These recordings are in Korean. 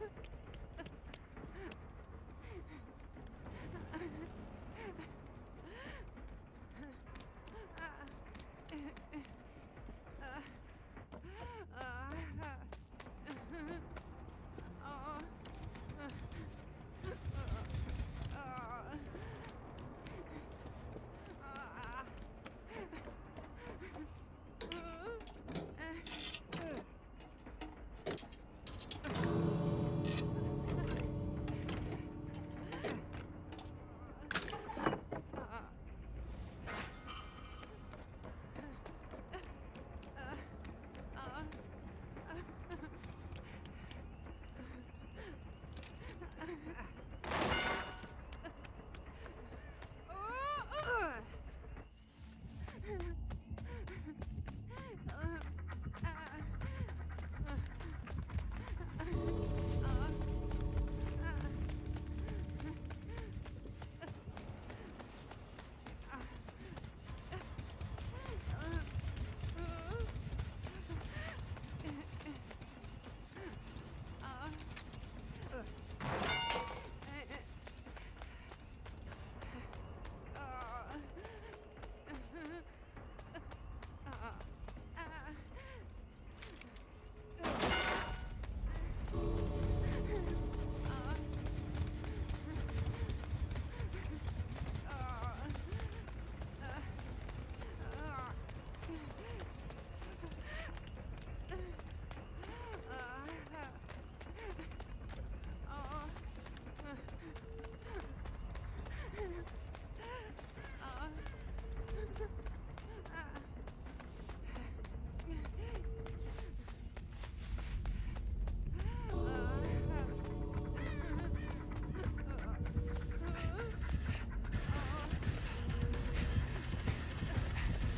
Ah.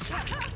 Ha ha!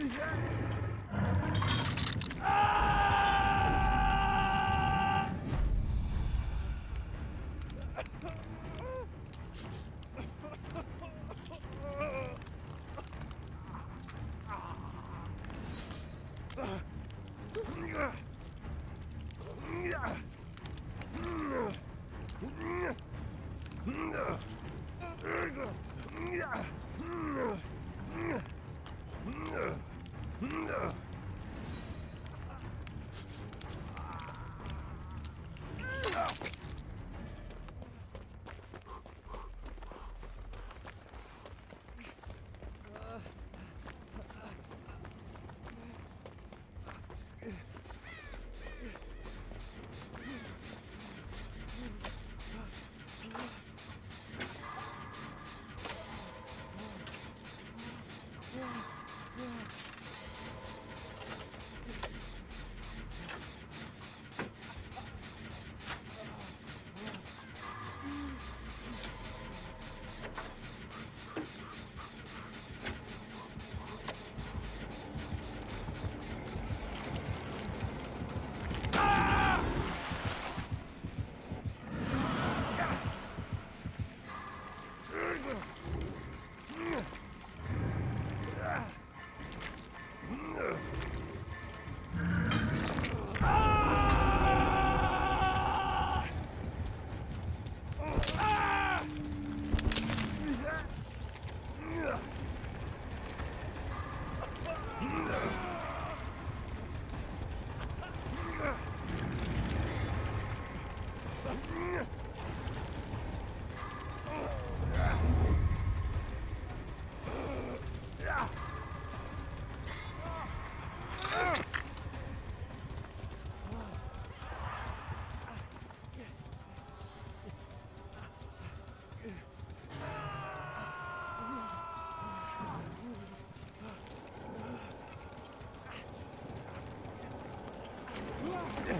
Yeah. Yeah.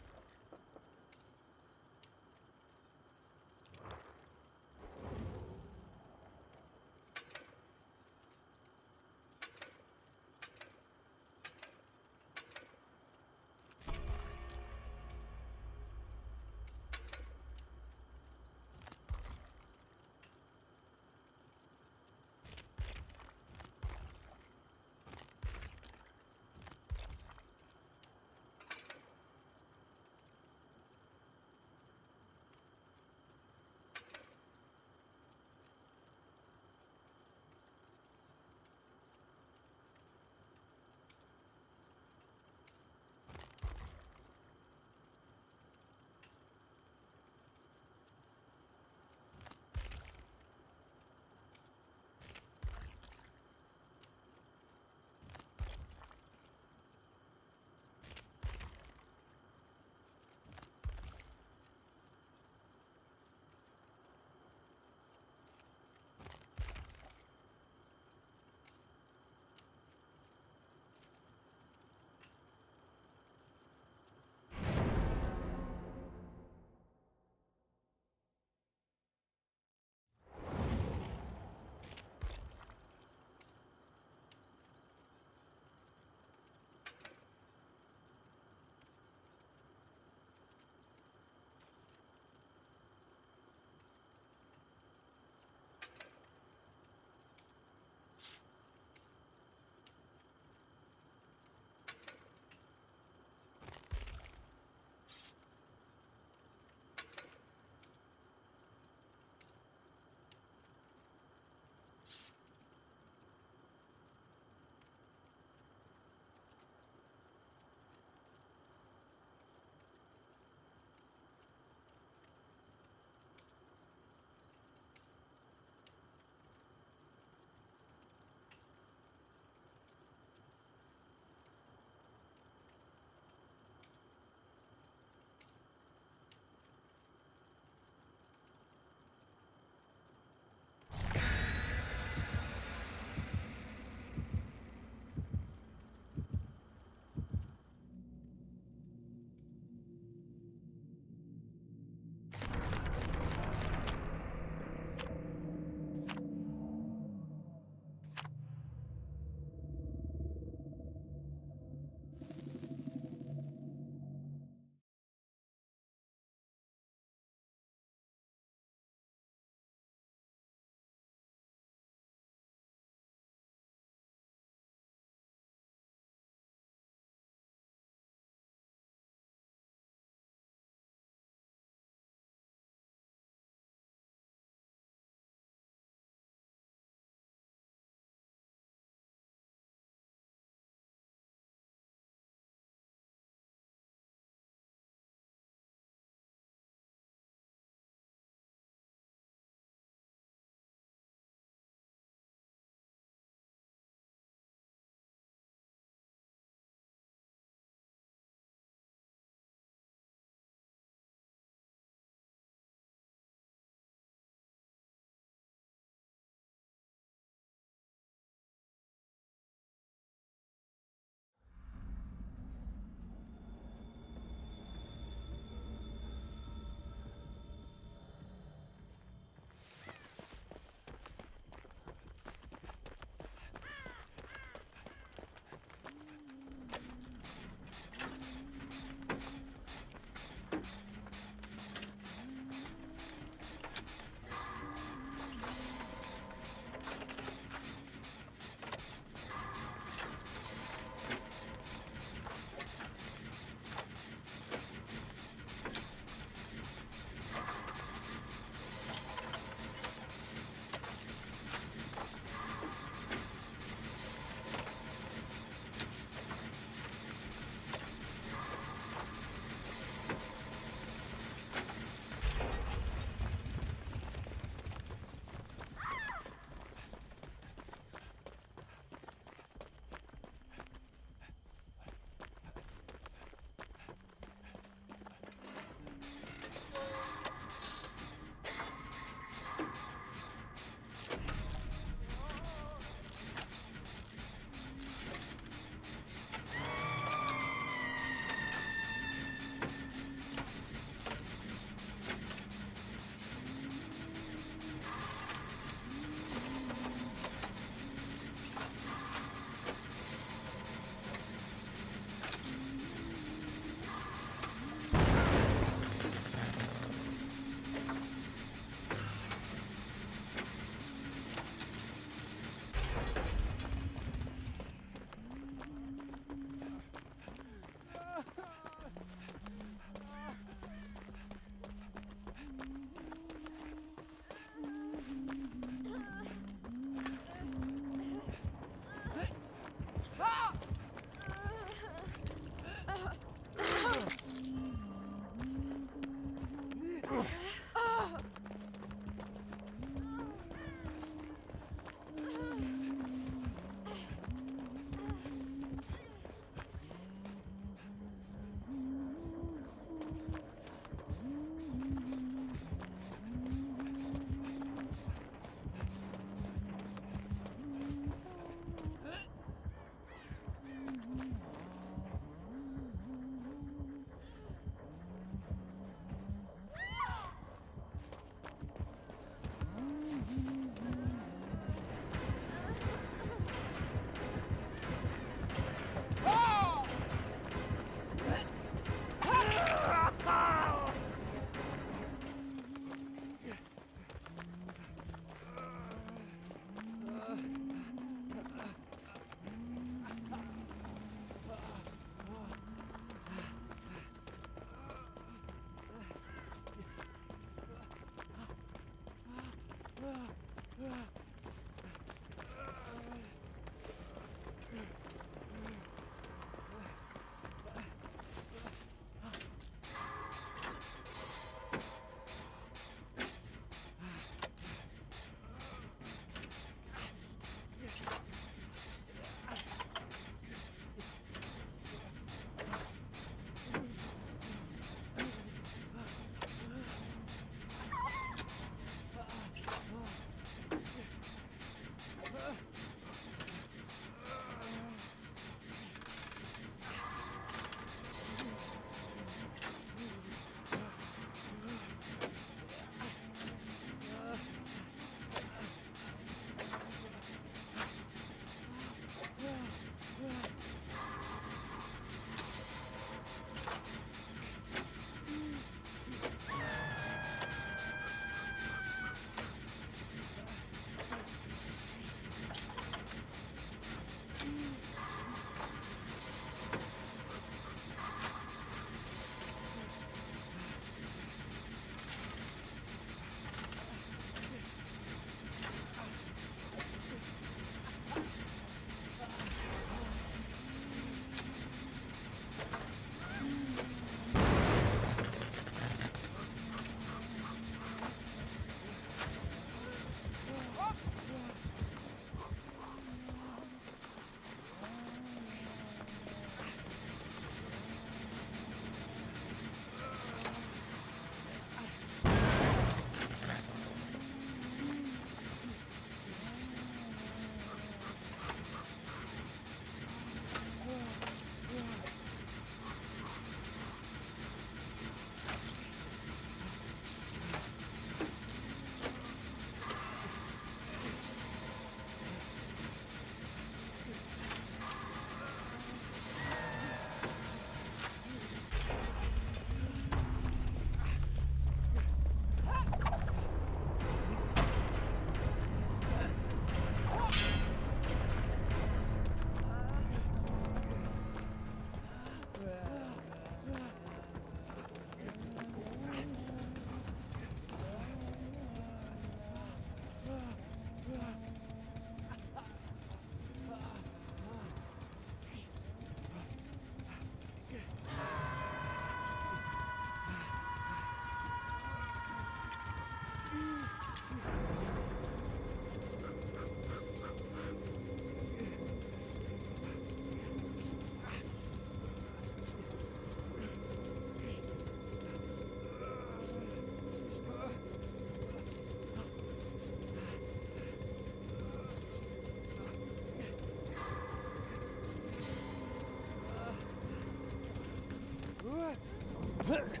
Huh?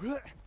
Blech.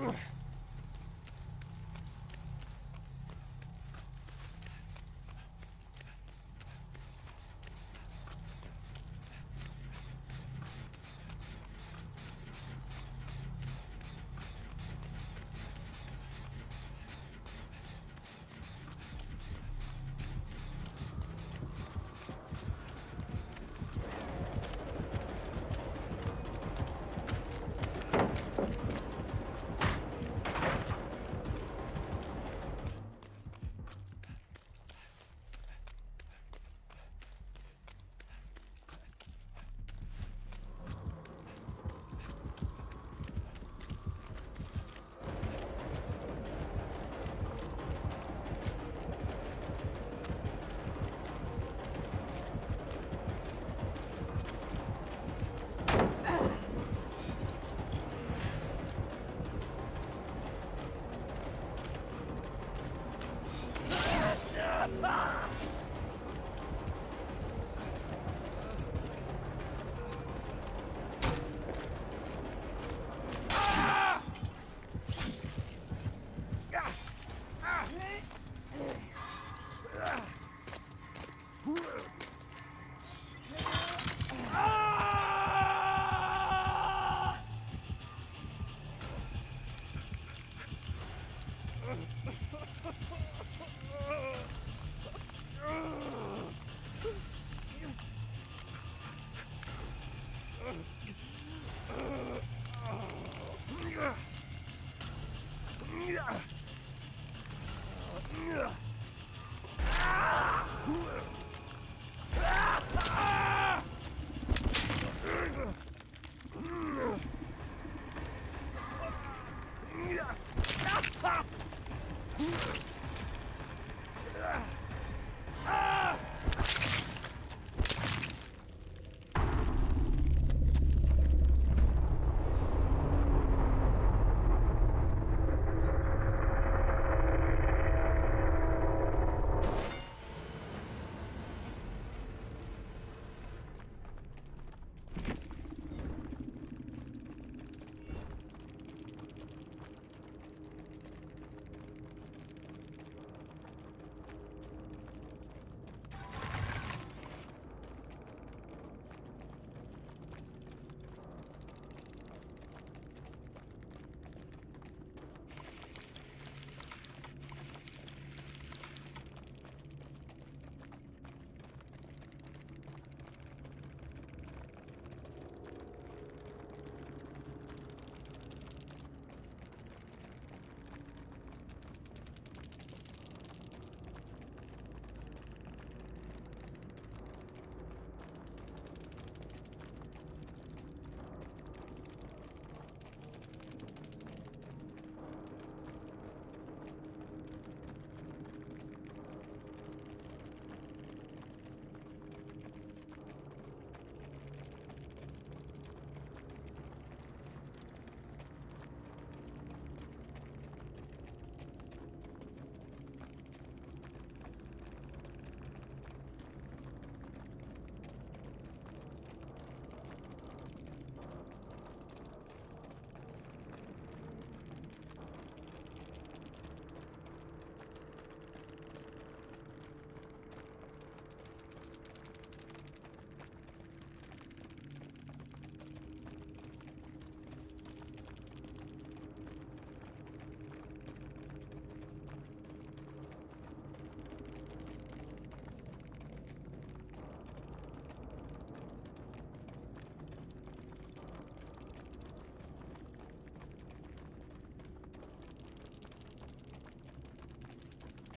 Ugh.